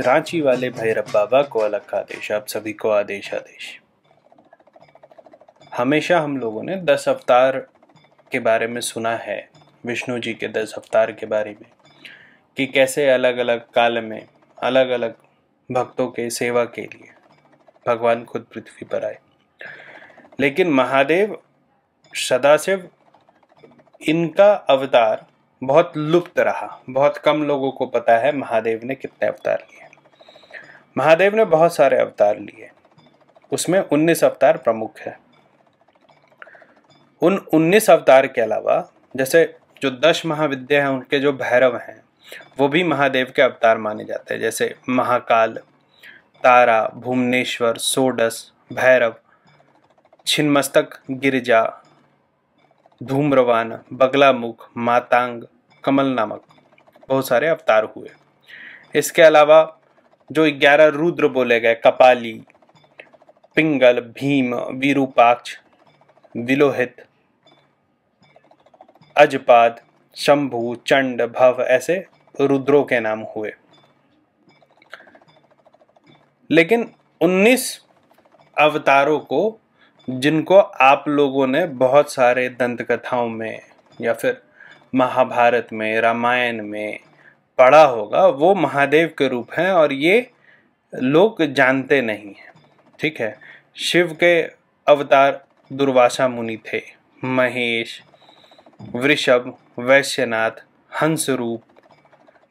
रांची वाले भैरव बाबा को अलग का आदेश, आप सभी को आदेश आदेश। हमेशा हम लोगों ने दस अवतार के बारे में सुना है, विष्णु जी के दस अवतार के बारे में, कि कैसे अलग अलग काल में अलग अलग भक्तों के सेवा के लिए भगवान खुद पृथ्वी पर आए। लेकिन महादेव, सदाशिव, इनका अवतार बहुत लुप्त रहा। बहुत कम लोगों को पता है महादेव ने कितने अवतार लिए। महादेव ने बहुत सारे अवतार लिए। उसमें 19 अवतार प्रमुख है। उन 19 अवतार के अलावा, जैसे जो दस महाविद्या हैं, उनके जो भैरव हैं, वो भी महादेव के अवतार माने जाते हैं। जैसे महाकाल, तारा, भुवनेश्वर, सोडस, भैरव, छिन्मस्तक, गिरिजा, धूम्रवान, बगलामुख, मातांग, कमल नामक बहुत सारे अवतार हुए। इसके अलावा जो ग्यारह रुद्र बोले गए, कपाली, पिंगल, भीम, विरूपाक्ष, विलोहित, अजपाद, शंभु, चंड, भव ऐसे रुद्रों के नाम हुए। लेकिन 19 अवतारों को, जिनको आप लोगों ने बहुत सारे दंत कथाओं में या फिर महाभारत में, रामायण में पढ़ा होगा, वो महादेव के रूप हैं और ये लोग जानते नहीं हैं। ठीक है? शिव के अवतार दुर्वासा मुनि थे। महेश, वृषभ, वैश्यनाथ हंस रूप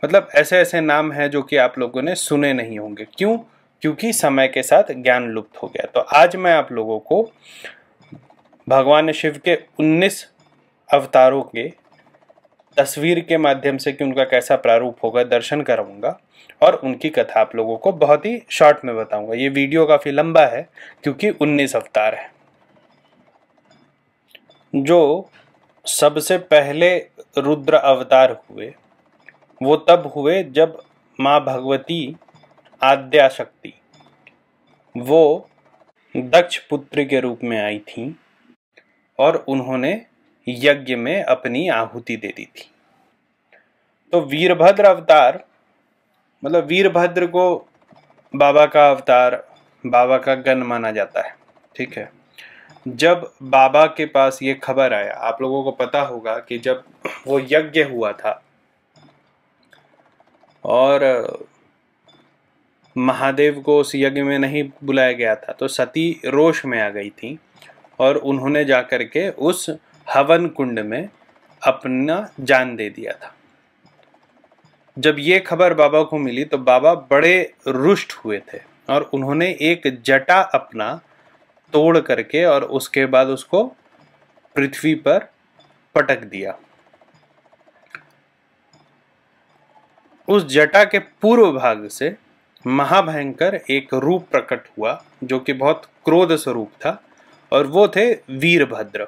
मतलब ऐसे ऐसे नाम हैं जो कि आप लोगों ने सुने नहीं होंगे। क्यों? क्योंकि समय के साथ ज्ञान लुप्त हो गया। तो आज मैं आप लोगों को भगवान शिव के 19 अवतारों के तस्वीर के माध्यम से कि उनका कैसा प्रारूप होगा, दर्शन कराऊँगा और उनकी कथा आप लोगों को बहुत ही शॉर्ट में बताऊँगा। ये वीडियो काफ़ी लंबा है क्योंकि 19 अवतार है। जो सबसे पहले रुद्र अवतार हुए, वो तब हुए जब माँ भगवती आद्या शक्ति वो दक्ष पुत्र के रूप में आई थी और उन्होंने यज्ञ में अपनी आहुति दे दी थी। तो वीरभद्र अवतार मतलब वीरभद्र को बाबा का अवतार, बाबा का गण माना जाता है, ठीक है? जब बाबा के पास ये खबर आया, आप लोगों को पता होगा कि जब वो यज्ञ हुआ था, और महादेव को उस यज्ञ में नहीं बुलाया गया था तो सती रोष में आ गई थी, और उन्होंने जाकर के उस हवन कुंड में अपना जान दे दिया था। जब ये खबर बाबा को मिली तो बाबा बड़े रुष्ट हुए थे और उन्होंने एक जटा अपना तोड़ करके और उसके बाद उसको पृथ्वी पर पटक दिया। उस जटा के पूर्व भाग से महाभयंकर एक रूप प्रकट हुआ, जो कि बहुत क्रोध स्वरूप था और वो थे वीरभद्र।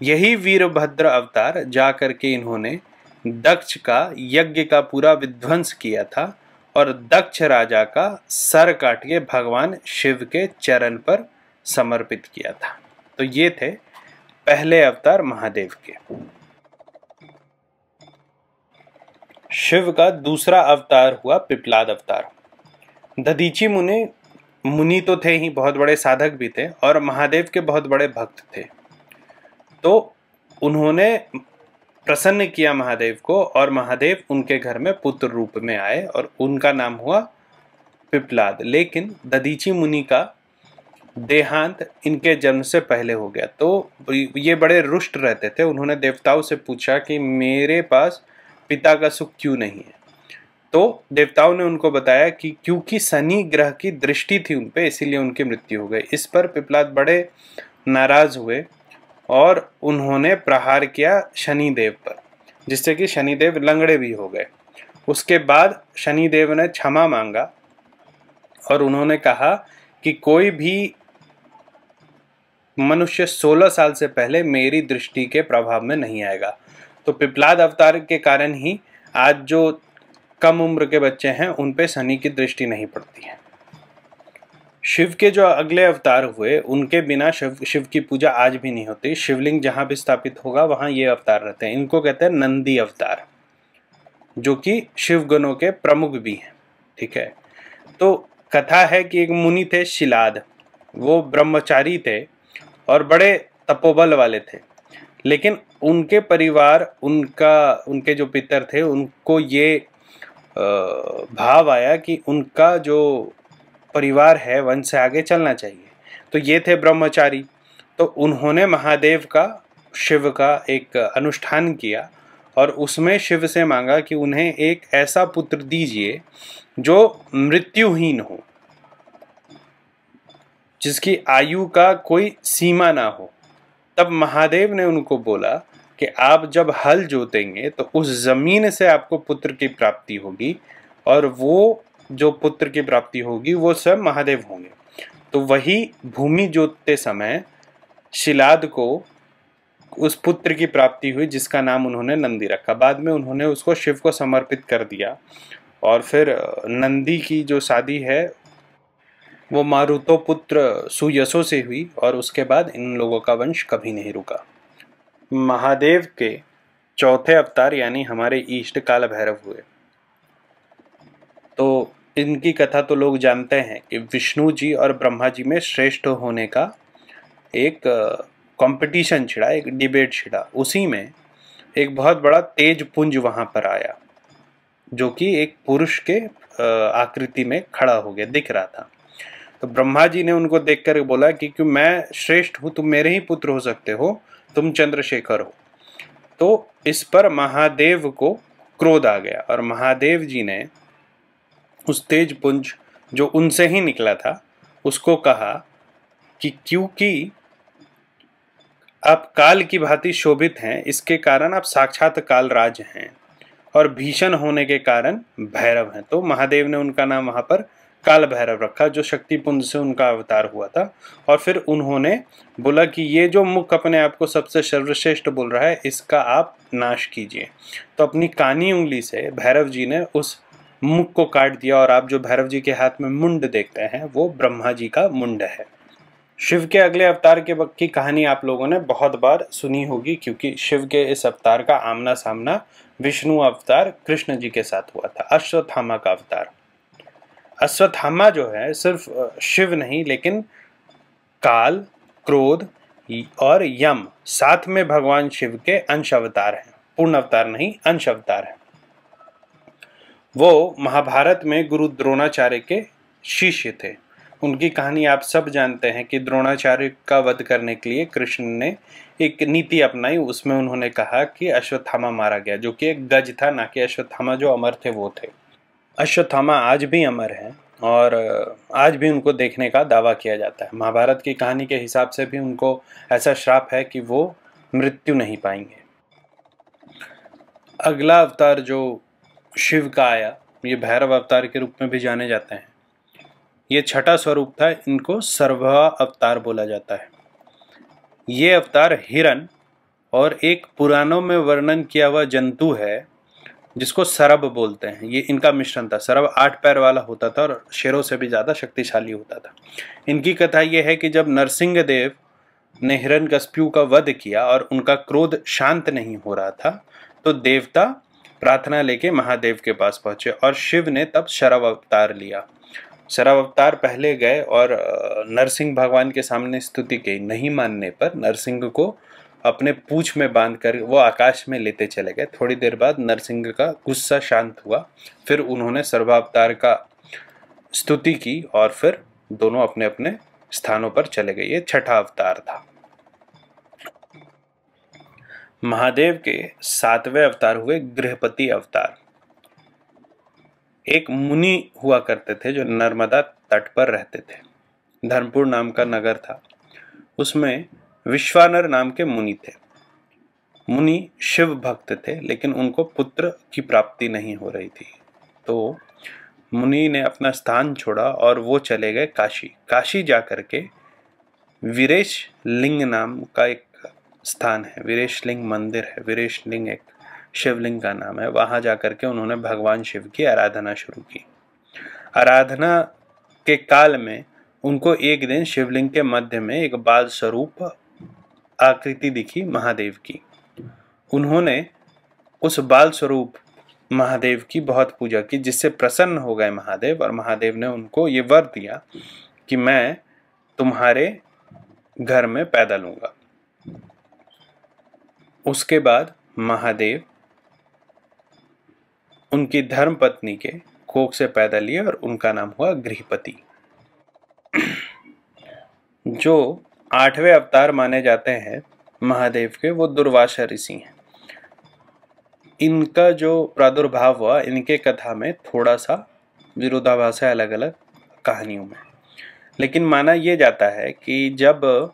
यही वीरभद्र अवतार जा करके इन्होंने दक्ष का, यज्ञ का पूरा विध्वंस किया था और दक्ष राजा का सर काट के भगवान शिव के चरण पर समर्पित किया था। तो ये थे पहले अवतार महादेव के। शिव का दूसरा अवतार हुआ पिपलाद अवतार। ददीची मुनि मुनि तो थे ही, बहुत बड़े साधक भी थे और महादेव के बहुत बड़े भक्त थे। तो उन्होंने प्रसन्न किया महादेव को और महादेव उनके घर में पुत्र रूप में आए और उनका नाम हुआ पिपलाद। लेकिन ददीची मुनि का देहांत इनके जन्म से पहले हो गया। तो ये बड़े रुष्ट रहते थे। उन्होंने देवताओं से पूछा कि मेरे पास पिता का सुख क्यों नहीं है? तो देवताओं ने उनको बताया कि क्योंकि शनि ग्रह की दृष्टि थी उन पर इसीलिए उनकी मृत्यु हो गई। इस पर पिपलाद बड़े नाराज़ हुए और उन्होंने प्रहार किया शनिदेव पर, जिससे कि शनिदेव लंगड़े भी हो गए। उसके बाद शनिदेव ने क्षमा मांगा और उन्होंने कहा कि कोई भी मनुष्य 16 साल से पहले मेरी दृष्टि के प्रभाव में नहीं आएगा। तो पिपलाद अवतार के कारण ही आज जो कम उम्र के बच्चे हैं, उन पे शनि की दृष्टि नहीं पड़ती है। शिव के जो अगले अवतार हुए, उनके बिना शिव शिव की पूजा आज भी नहीं होती। शिवलिंग जहाँ भी स्थापित होगा, वहाँ ये अवतार रहते हैं। इनको कहते हैं नंदी अवतार, जो कि शिव गणों के प्रमुख भी हैं। ठीक है? तो कथा है कि एक मुनि थे शिलाद। वो ब्रह्मचारी थे और बड़े तपोबल वाले थे। लेकिन उनके परिवार, उनका, उनके जो पितर थे, उनको ये भाव आया कि उनका जो परिवार है वंश से आगे चलना चाहिए। तो ये थे ब्रह्मचारी। तो उन्होंने महादेव का, शिव का एक अनुष्ठान किया और उसमें शिव से मांगा कि उन्हें एक ऐसा पुत्र दीजिए जो मृत्युहीन हो, जिसकी आयु का कोई सीमा ना हो। तब महादेव ने उनको बोला कि आप जब हल जोतेंगे तो उस ज़मीन से आपको पुत्र की प्राप्ति होगी और वो जो पुत्र की प्राप्ति होगी, वो सब महादेव होंगे। तो वही भूमि जोतते समय शिलाद को उस पुत्र की प्राप्ति हुई, जिसका नाम उन्होंने नंदी रखा। बाद में उन्होंने उसको शिव को समर्पित कर दिया। और फिर नंदी की जो शादी है, वो मारुतो पुत्र सुयशो से हुई, और उसके बाद इन लोगों का वंश कभी नहीं रुका। महादेव के चौथे अवतार यानी हमारे ईष्ट काल भैरव हुए। तो इनकी कथा तो लोग जानते हैं कि विष्णु जी और ब्रह्मा जी में श्रेष्ठ होने का एक कंपटीशन छिड़ा, एक डिबेट छिड़ा। उसी में एक बहुत बड़ा तेज पुंज वहाँ पर आया, जो कि एक पुरुष के आकृति में खड़ा हो गया, दिख रहा था। तो ब्रह्मा जी ने उनको देखकर बोला कि, क्यों, मैं श्रेष्ठ हूँ, तुम मेरे ही पुत्र हो सकते हो, तुम चंद्रशेखर हो। तो इस पर महादेव को क्रोध आ गया और महादेव जी ने उस तेज पुंज जो उनसे ही निकला था, उसको कहा कि क्योंकि आप काल की भांति शोभित हैं, इसके कारण आप साक्षात काल राज हैं और भीषण होने के कारण भैरव हैं। तो महादेव ने उनका नाम वहाँ पर काल भैरव रखा, जो शक्तिपुंज से उनका अवतार हुआ था। और फिर उन्होंने बोला कि ये जो मुख अपने आप को सबसे सर्वश्रेष्ठ बोल रहा है, इसका आप नाश कीजिए। तो अपनी कानी उंगली से भैरव जी ने उस मुख को काट दिया और आप जो भैरव जी के हाथ में मुंड देखते हैं, वो ब्रह्मा जी का मुंड है। शिव के अगले अवतार के वक्त की कहानी आप लोगों ने बहुत बार सुनी होगी, क्योंकि शिव के इस अवतार का आमना सामना विष्णु अवतार कृष्ण जी के साथ हुआ था, अश्वत्थामा का अवतार। अश्वत्थामा जो है, सिर्फ़ शिव नहीं, लेकिन काल, क्रोध और यम साथ में भगवान शिव के अंश अवतार हैं। पूर्ण अवतार नहीं, अंश अवतार है। वो महाभारत में गुरु द्रोणाचार्य के शिष्य थे। उनकी कहानी आप सब जानते हैं कि द्रोणाचार्य का वध करने के लिए कृष्ण ने एक नीति अपनाई। उसमें उन्होंने कहा कि अश्वत्थामा मारा गया, जो कि एक गज था, ना कि अश्वत्थामा जो अमर थे, वो थे। अश्वत्थामा आज भी अमर हैं और आज भी उनको देखने का दावा किया जाता है। महाभारत की कहानी के हिसाब से भी उनको ऐसा श्राप है कि वो मृत्यु नहीं पाएँगे। अगला अवतार जो शिव का आया। ये भैरव अवतार के रूप में भी जाने जाते हैं। ये छठा स्वरूप था, इनको सर्वा अवतार बोला जाता है। ये अवतार हिरण और एक पुराणों में वर्णन किया हुआ जंतु है, जिसको सरब बोलते हैं। ये इनका मिश्रण था। सरब आठ पैर वाला होता था और शेरों से भी ज़्यादा शक्तिशाली होता था। इनकी कथा यह है कि जब नरसिंह देव ने हिरण कस्प्यू का वध किया और उनका क्रोध शांत नहीं हो रहा था तो देवता प्रार्थना लेके महादेव के पास पहुँचे और शिव ने तब शरव अवतार लिया। शरव अवतार पहले गए और नरसिंह भगवान के सामने स्तुति की, नहीं मानने पर नरसिंह को अपने पूछ में बाँध कर वो आकाश में लेते चले गए। थोड़ी देर बाद नरसिंह का गुस्सा शांत हुआ। फिर उन्होंने सर्वावतार का स्तुति की और फिर दोनों अपने अपने स्थानों पर चले गए। ये छठा अवतार था। महादेव के सातवें अवतार हुए गृहपति अवतार। एक मुनि हुआ करते थे जो नर्मदा तट पर रहते थे। धर्मपुर नाम का नगर था। उसमें विश्वानर नाम के मुनि थे। मुनि शिव भक्त थे, लेकिन उनको पुत्र की प्राप्ति नहीं हो रही थी। तो मुनि ने अपना स्थान छोड़ा और वो चले गए काशी। काशी जा करके वीरेश लिंग नाम का एक स्थान है। वीरेश लिंग मंदिर है। वीरेश लिंग एक शिवलिंग का नाम है। वहाँ जाकर के उन्होंने भगवान शिव की आराधना शुरू की। आराधना के काल में उनको एक दिन शिवलिंग के मध्य में एक बाल स्वरूप आकृति दिखी महादेव की। उन्होंने उस बाल स्वरूप महादेव की बहुत पूजा की, जिससे प्रसन्न हो गए महादेव और महादेव ने उनको ये वर दिया कि मैं तुम्हारे घर में पैदा लूँगा। उसके बाद महादेव उनकी धर्म पत्नी के कोख से पैदा लिए और उनका नाम हुआ गृहपति। जो आठवें अवतार माने जाते हैं, महादेव के, वो दुर्वासा ऋषि हैं। इनका जो प्रादुर्भाव हुआ, इनके कथा में थोड़ा सा विरोधाभास है अलग अलग कहानियों में। लेकिन माना यह जाता है कि जब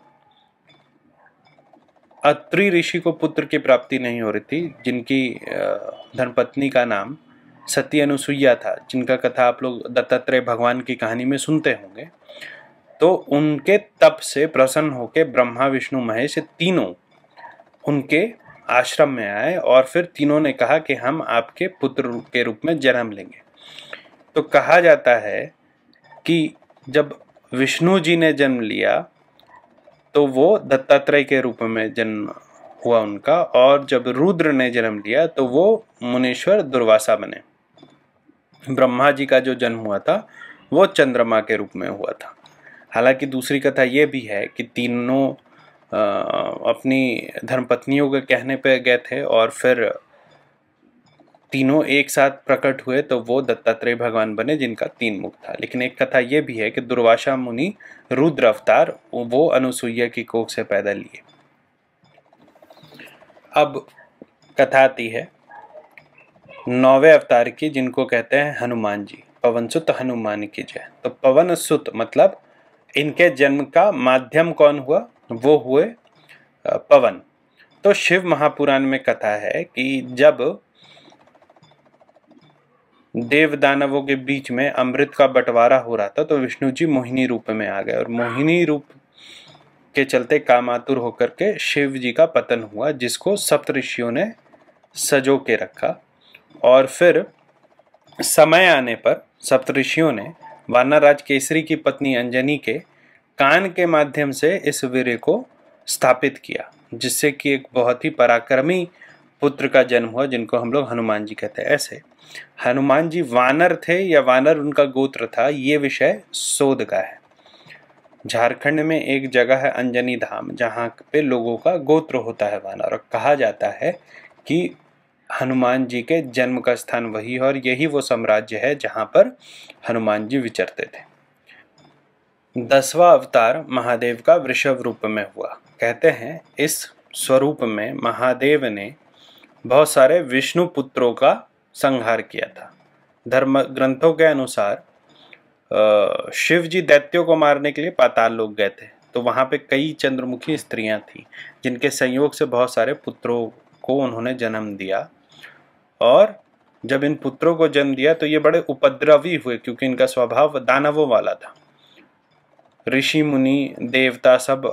अत्रि ऋषि को पुत्र की प्राप्ति नहीं हो रही थी, जिनकी धनपत्नी का नाम सती अनुसुईया था, जिनका कथा आप लोग दत्तात्रेय भगवान की कहानी में सुनते होंगे। तो उनके तप से प्रसन्न होकर ब्रह्मा, विष्णु, महेश तीनों उनके आश्रम में आए और फिर तीनों ने कहा कि हम आपके पुत्र के रूप में जन्म लेंगे। तो कहा जाता है कि जब विष्णु जी ने जन्म लिया तो वो दत्तात्रेय के रूप में जन्म हुआ उनका, और जब रुद्र ने जन्म लिया तो वो मुनीश्वर दुर्वासा बने। ब्रह्मा जी का जो जन्म हुआ था, वो चंद्रमा के रूप में हुआ था। हालाँकि दूसरी कथा ये भी है कि तीनों अपनी धर्मपत्नियों के कहने पे गए थे, और फिर तीनों एक साथ प्रकट हुए तो वो दत्तात्रेय भगवान बने, जिनका तीन मुख था। लेकिन एक कथा ये भी है कि दुर्वासा मुनि रुद्र अवतार, वो अनुसुईया की कोख से पैदा लिए। अब कथा आती है नौवे अवतार की, जिनको कहते हैं हनुमान जी। पवन सुत, हनुमान की जय। तो पवन सुत मतलब इनके जन्म का माध्यम कौन हुआ? वो हुए पवन। तो शिव महापुराण में कथा है कि जब देव दानवों के बीच में अमृत का बंटवारा हो रहा था तो विष्णु जी मोहिनी रूप में आ गए। और मोहिनी रूप के चलते कामातुर होकर के शिव जी का पतन हुआ, जिसको सप्तऋषियों ने सजो के रखा। और फिर समय आने पर सप्तऋषियों ने वानराज केसरी की पत्नी अंजनी के कान के माध्यम से इस वीर को स्थापित किया, जिससे कि एक बहुत ही पराक्रमी पुत्र का जन्म हुआ, जिनको हम लोग हनुमान जी कहते हैं। ऐसे, हनुमान जी वानर थे या वानर उनका गोत्र था, ये विषय शोध का है। झारखंड में एक जगह है अंजनी धाम, जहाँ पे लोगों का गोत्र होता है वानर। और कहा जाता है कि हनुमान जी के जन्म का स्थान वही है और यही वो साम्राज्य है जहाँ पर हनुमान जी विचरते थे। दसवा अवतार महादेव का वृषभ रूप में हुआ। कहते हैं, इस स्वरूप में महादेव ने बहुत सारे विष्णु पुत्रों का संहार किया था। धर्म ग्रंथों के अनुसार शिव जी दैत्यों को मारने के लिए पाताल लोग गए थे। तो वहाँ पे कई चंद्रमुखी स्त्रियाँ थी, जिनके संयोग से बहुत सारे पुत्रों को उन्होंने जन्म दिया। और जब इन पुत्रों को जन्म दिया तो ये बड़े उपद्रवी हुए, क्योंकि इनका स्वभाव दानवों वाला था। ऋषि, मुनि, देवता सब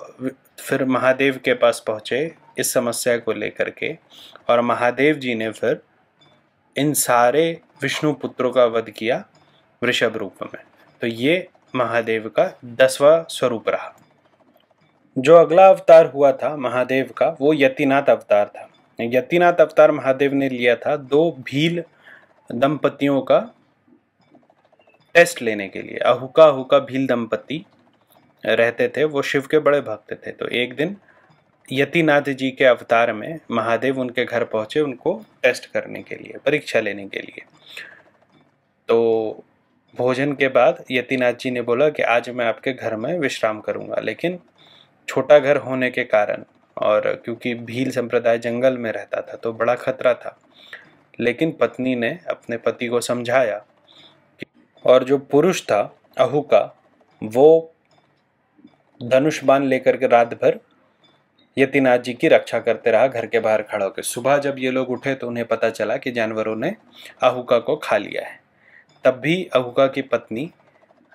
फिर महादेव के पास पहुँचे। इस समस्या को लेकर के। और महादेव जी ने फिर इन सारे विष्णु पुत्रों का वध किया वृषभ रूप में। तो ये महादेव का दसवा स्वरूप रहा। जो अगला अवतार हुआ था महादेव का, वो यतिनाथ अवतार था। यतिनाथ अवतार महादेव ने लिया था दो भील दंपतियों का टेस्ट लेने के लिए। अहुका अहुका भील दंपति रहते थे, वो शिव के बड़े भक्त थे। तो एक दिन यतिनाथ जी के अवतार में महादेव उनके घर पहुँचे उनको टेस्ट करने के लिए, परीक्षा लेने के लिए। तो भोजन के बाद यतिनाथ जी ने बोला कि आज मैं आपके घर में विश्राम करूँगा, लेकिन छोटा घर होने के कारण और क्योंकि भील संप्रदाय जंगल में रहता था तो बड़ा खतरा था, लेकिन पत्नी ने अपने पति को समझाया और जो पुरुष था, अहू का, वो धनुष बाण लेकर के रात भर यतिनाथ जी की रक्षा करते रहा, घर के बाहर खड़ा होकर। सुबह जब ये लोग उठे तो उन्हें पता चला कि जानवरों ने अहुका को खा लिया है। तब भी अहुका की पत्नी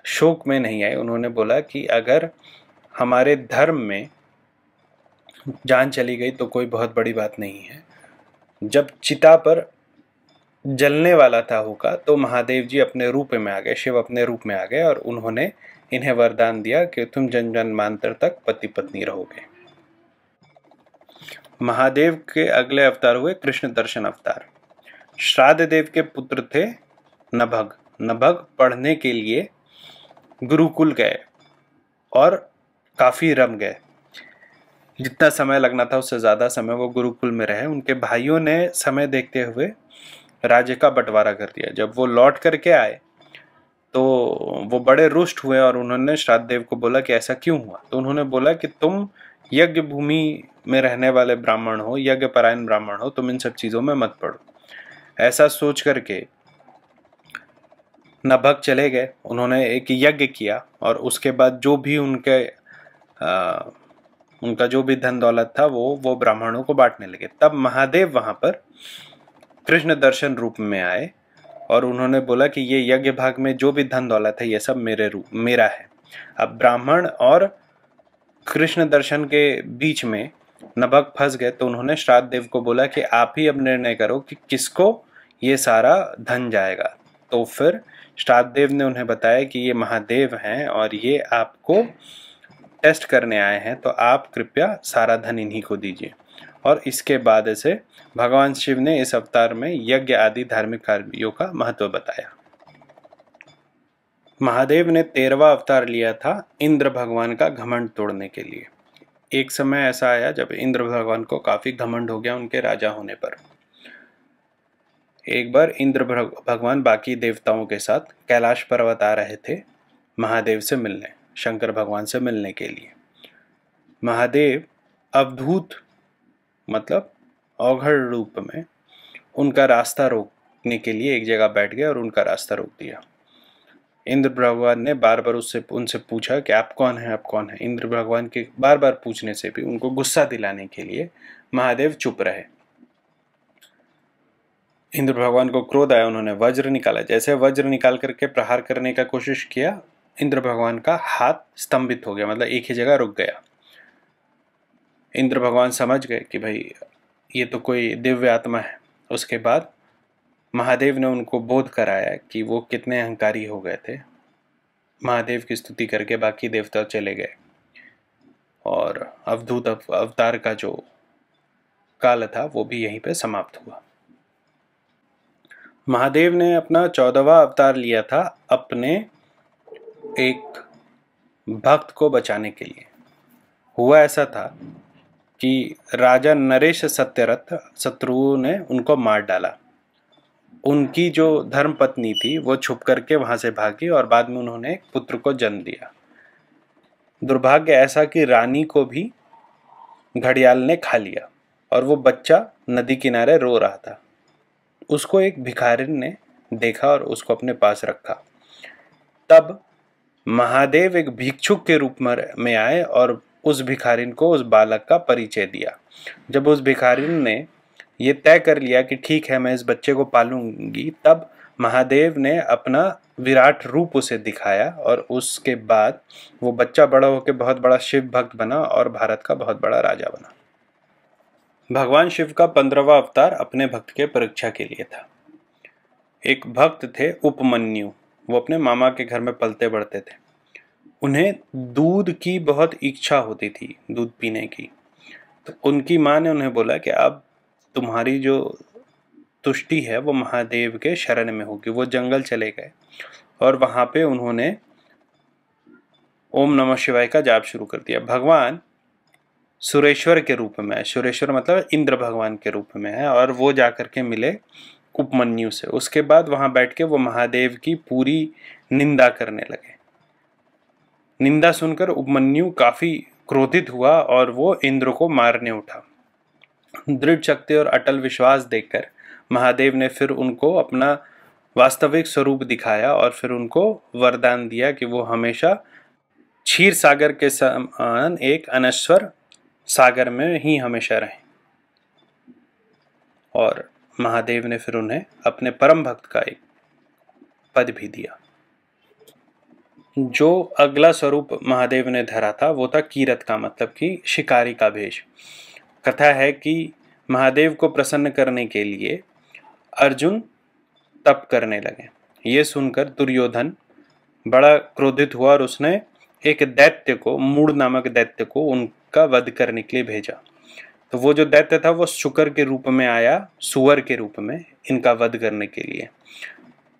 शोक में नहीं आई। उन्होंने बोला कि अगर हमारे धर्म में जान चली गई तो कोई बहुत बड़ी बात नहीं है। जब चिता पर जलने वाला था होगा तो महादेव जी अपने रूप में आ गए, शिव अपने रूप में आ गए, और उन्होंने इन्हें वरदान दिया कि तुम जन जन मांतर तक पति पत्नी रहोगे। महादेव के अगले अवतार हुए कृष्ण दर्शन अवतार। श्राद्ध देव के पुत्र थे नभग। नभग पढ़ने के लिए गुरुकुल गए और काफ़ी रम गए। जितना समय लगना था उससे ज़्यादा समय वो गुरुकुल में रहे। उनके भाइयों ने समय देखते हुए राज्य का बंटवारा कर दिया। जब वो लौट करके आए तो वो बड़े रुष्ट हुए और उन्होंने श्राद्ध देव को बोला कि ऐसा क्यों हुआ? तो उन्होंने बोला कि तुम यज्ञ भूमि में रहने वाले ब्राह्मण हो यज्ञ परायण ब्राह्मण हो तुम इन सब चीज़ों में मत पड़ो। ऐसा सोच करके नभक चले गए। उन्होंने एक यज्ञ किया और उसके बाद जो भी उनके आ, उनका जो भी धन दौलत था वो वो ब्राह्मणों को बांटने लगे। तब महादेव वहाँ पर कृष्ण दर्शन रूप में आए और उन्होंने बोला कि ये यज्ञ भाग में जो भी धन दौलत है ये सब मेरे रूप मेरा है। अब ब्राह्मण और कृष्ण दर्शन के बीच में नभक फंस गए तो उन्होंने श्राद्ध देव को बोला कि आप ही अब निर्णय करो कि किसको ये सारा धन जाएगा। तो फिर श्राद्ध देव ने उन्हें बताया कि ये महादेव हैं और ये आपको टेस्ट करने आए हैं तो आप कृपया सारा धन इन्हीं को दीजिए। और इसके बाद से भगवान शिव ने इस अवतार में यज्ञ आदि धार्मिक कार्यों का महत्व बताया। महादेव ने तेरवा अवतार लिया था इंद्र भगवान का घमंड तोड़ने के लिए। एक समय ऐसा आया जब इंद्र भगवान को काफ़ी घमंड हो गया उनके राजा होने पर। एक बार इंद्र भगवान बाकी देवताओं के साथ कैलाश पर्वत आ रहे थे महादेव से मिलने, शंकर भगवान से मिलने के लिए। महादेव अवधूत मतलब अवघड़ रूप में उनका रास्ता रोकने के लिए एक जगह बैठ गए और उनका रास्ता रोक दिया। इंद्र भगवान ने बार बार उससे, उनसे पूछा कि आप कौन हैं, आप कौन हैं? इंद्र भगवान के बार बार पूछने से भी उनको गुस्सा दिलाने के लिए महादेव चुप रहे। इंद्र भगवान को क्रोध आया, उन्होंने वज्र निकाला। जैसे वज्र निकाल करके प्रहार करने का कोशिश किया, इंद्र भगवान का हाथ स्तंभित हो गया मतलब एक ही जगह रुक गया। इंद्र भगवान समझ गए कि भाई, ये तो कोई दिव्य आत्मा है। उसके बाद महादेव ने उनको बोध कराया कि वो कितने अहंकारी हो गए थे। महादेव की स्तुति करके बाकी देवता चले गए। और अवधूत अवतार का जो काल था, वो भी यहीं पे समाप्त हुआ। महादेव ने अपना चौदहवा अवतार लिया था अपने एक भक्त को बचाने के लिए। हुआ ऐसा था कि राजा नरेश सत्यरथ शत्रुओं ने उनको मार डाला। उनकी जो धर्म पत्नी थी, वो छुप करके वहाँ से भागी और बाद में उन्होंने एक पुत्र को जन्म दिया। दुर्भाग्य ऐसा कि रानी को भी घड़ियाल ने खा लिया और वो बच्चा नदी किनारे रो रहा था। उसको एक भिखारिन ने देखा और उसको अपने पास रखा। तब महादेव एक भिक्षुक के रूप में आए और उस भिखारिन को उस बालक का परिचय दिया। जब उस भिखारिन ने ये तय कर लिया कि ठीक है, मैं इस बच्चे को पालूँगी। तब महादेव ने अपना विराट रूप उसे दिखाया और उसके बाद वो बच्चा बड़ा होकर बहुत बड़ा शिव भक्त बना और भारत का बहुत बड़ा राजा बना। भगवान शिव का पंद्रहवा अवतार अपने भक्त के परीक्षा के लिए था। एक भक्त थे उपमन्यु, वो अपने मामा के घर में पलते बढ़ते थे। उन्हें दूध की बहुत इच्छा होती थी, दूध पीने की। तो उनकी माँ ने उन्हें बोला कि अब तुम्हारी जो तुष्टि है, वो महादेव के शरण में होगी, वो जंगल चले गए। और वहाँ पे उन्होंने ओम नमः शिवाय का जाप शुरू कर दिया। भगवान सुरेश्वर के रूप में है सुरेश्वर मतलब इंद्र भगवान के रूप में है और वो जाकर के मिले उपमन्यु से। उसके बाद वहाँ बैठ के वो महादेव की पूरी निंदा करने लगे। निंदा सुनकर उपमन्यु काफ़ी क्रोधित हुआ और वो इंद्र को मारने उठा। दृढ़ शक्ति और अटल विश्वास देखकर महादेव ने फिर उनको अपना वास्तविक स्वरूप दिखाया और फिर उनको वरदान दिया कि वो हमेशा क्षीर सागर के समान एक अनश्वर सागर में ही हमेशा रहें। और महादेव ने फिर उन्हें अपने परम भक्त का एक पद भी दिया। जो अगला स्वरूप महादेव ने धरा था, वो था कीरत का मतलब कि शिकारी का भेष। कथा है कि महादेव को प्रसन्न करने के लिए अर्जुन तप करने लगे। ये सुनकर दुर्योधन बड़ा क्रोधित हुआ और उसने एक दैत्य को मूड नामक दैत्य को उनका वध करने के लिए भेजा। तो वो जो दैत्य था, वो शुकर के रूप में आया, सुअर के रूप में इनका वध करने के लिए।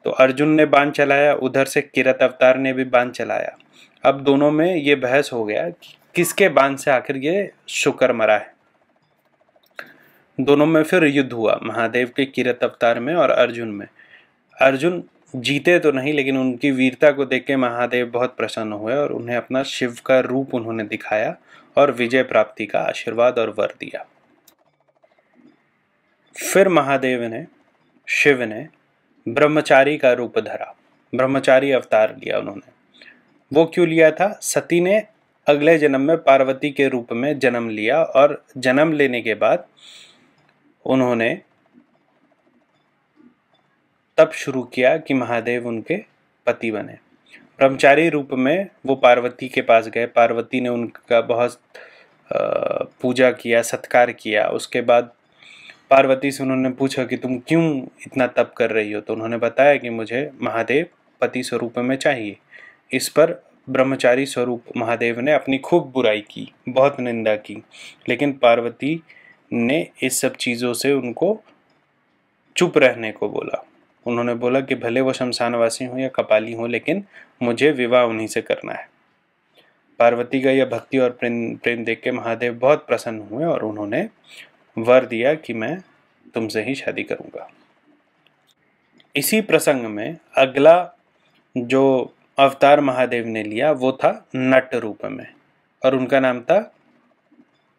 तो अर्जुन ने बाण चलाया, उधर से किरत अवतार ने भी बाण चलाया। अब दोनों में ये बहस हो गया कि किसके बाण से आखिर ये शुक्र मरा है। दोनों में फिर युद्ध हुआ, महादेव के किरत अवतार में और अर्जुन में। अर्जुन जीते तो नहीं, लेकिन उनकी वीरता को देख के महादेव बहुत प्रसन्न हुए और उन्हें अपना शिव का रूप उन्होंने दिखाया और विजय प्राप्ति का आशीर्वाद और वर दिया। फिर महादेव ने, शिव ने ब्रह्मचारी का रूप धरा, ब्रह्मचारी अवतार लिया उन्होंने। वो क्यों लिया था? सती ने अगले जन्म में पार्वती के रूप में जन्म लिया और जन्म लेने के बाद उन्होंने तब शुरू किया कि महादेव उनके पति बने। ब्रह्मचारी रूप में वो पार्वती के पास गए। पार्वती ने उनका बहुत पूजा किया, सत्कार किया। उसके बाद पार्वती से उन्होंने पूछा कि तुम क्यों इतना तप कर रही हो? तो उन्होंने बताया कि मुझे महादेव पति स्वरूप में चाहिए। इस पर ब्रह्मचारी स्वरूप महादेव ने अपनी खूब बुराई की, बहुत निंदा की। लेकिन पार्वती ने इस सब चीज़ों से उनको चुप रहने को बोला। उन्होंने बोला कि भले वो शमशानवासी हों या कपाली हों, लेकिन मुझे विवाह उन्हीं से करना है। पार्वती का यह भक्ति और प्रेम प्रेम देख के महादेव बहुत प्रसन्न हुए और उन्होंने वर दिया कि मैं तुमसे ही शादी करूँगा। इसी प्रसंग में अगला जो अवतार महादेव ने लिया, वो था नट रूप में, और उनका नाम था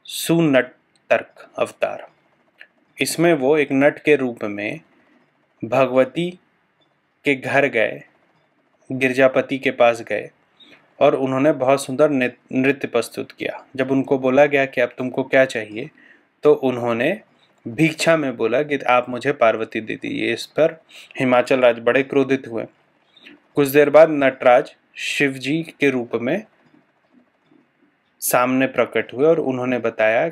सुनट। तर्क, अवतार। इसमें वो एक नट के रूप में भगवती के घर गए, गिरजापति के पास गए और उन्होंने बहुत सुंदर नृत्य प्रस्तुत किया। जब उनको बोला गया कि अब तुमको क्या चाहिए तो उन्होंने भिक्षा में बोला कि आप मुझे पार्वती दे दीजिए। इस पर हिमाचल राज बड़े क्रोधित हुए। कुछ देर बाद नटराज शिव जी के रूप में सामने प्रकट हुए और उन्होंने बताया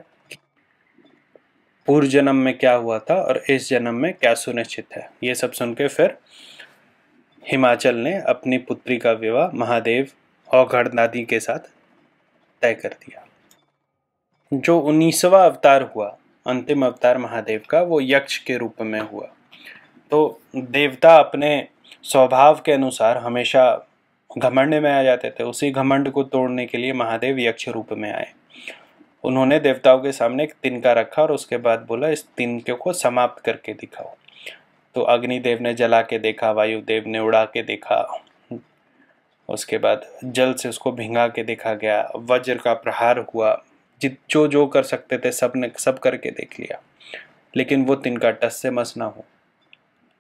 पूर्व जन्म में क्या हुआ था और इस जन्म में क्या सुनिश्चित है? ये सब सुन के फिर हिमाचल ने अपनी पुत्री का विवाह महादेव और नादी के साथ तय कर दिया। जो उन्नीसवा अवतार हुआ, अंतिम अवतार महादेव का, वो यक्ष के रूप में हुआ। तो देवता अपने स्वभाव के अनुसार हमेशा घमंड में आ जाते थे। उसी घमंड को तोड़ने के लिए महादेव यक्ष रूप में आए। उन्होंने देवताओं के सामने एक तिनका रखा और उसके बाद बोला, इस तिनके को समाप्त करके दिखाओ। तो अग्निदेव ने जला के देखा, वायुदेव ने उड़ा के देखा। उसके बाद जल से उसको भिंगा के देखा गया। वज्र का प्रहार हुआ। जित, जो जो कर सकते थे, सबने, सब करके देख लिया। लेकिन वो तिनका टस से मस ना हो।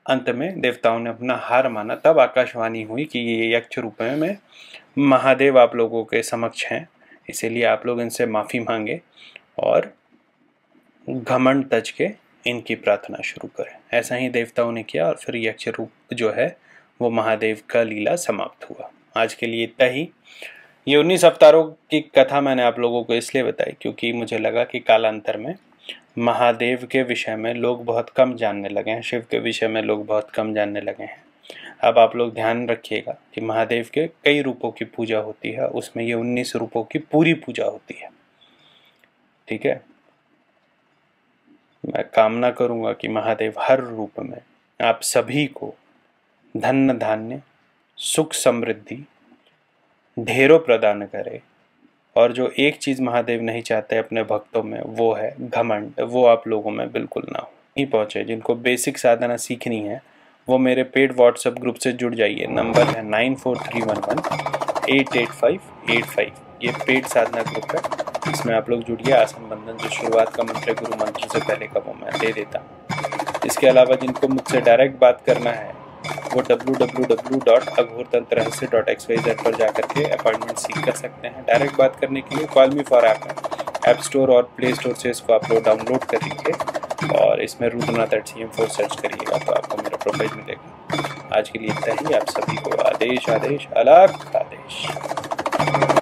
अंत में देवताओं ने अपना हार माना। तब आकाशवाणी हुई कि ये यक्ष रूप में महादेव आप लोगों के समक्ष हैं। इसीलिए आप लोग इनसे माफ़ी मांगे और घमंड तज के इनकी प्रार्थना शुरू करें। ऐसा ही देवताओं ने किया और फिर यक्ष रूप जो है, वो महादेव का लीला समाप्त हुआ। आज के लिए इतना ही। ये उन्नीस अवतारों की कथा मैंने आप लोगों को इसलिए बताई क्योंकि मुझे लगा कि कालांतर में महादेव के विषय में लोग बहुत कम जानने लगे हैं, शिव के विषय में लोग बहुत कम जानने लगे हैं। अब आप लोग ध्यान रखिएगा कि महादेव के कई रूपों की पूजा होती है, उसमें ये उन्नीस रूपों की पूरी पूजा होती है। ठीक है? मैं कामना करूँगा कि महादेव हर रूप में आप सभी को धन धान्य, सुख समृद्धि, ढेरों प्रदान करे। और जो एक चीज़ महादेव नहीं चाहते अपने भक्तों में, वो है घमंड। वो आप लोगों में बिल्कुल ना हो। नहीं पहुँचे, जिनको बेसिक साधना सीखनी है वो मेरे पेड व्हाट्सएप ग्रुप से जुड़ जाइए। नंबर है nine four three one one eight eight five eight five ये पेड साधना ग्रुप है इसमें आप लोग जुड़िए। आसन बंधन जो शुरुआत का मंत्र गुरु मंत्र से पहले का वो मैं दे देता। हूँ इसके अलावा जिनको मुझसे डायरेक्ट बात करना है, वो W W W dot Aghor Tantra dot X Y Z पर जाकर के अपॉइंटमेंट सीख कर सकते हैं। डायरेक्ट बात करने के लिए कॉल मी फॉर ऐप है। ऐप स्टोर और प्ले स्टोर से इसको आप लोग डाउनलोड कर लीजिए और इसमें Rudranath at C M four search करिएगा तो आपको मेरा प्रोफ़ाइल मिलेगा। आज के लिए इतना ही, आप सभी को आदेश आदेश, अलग आदेश।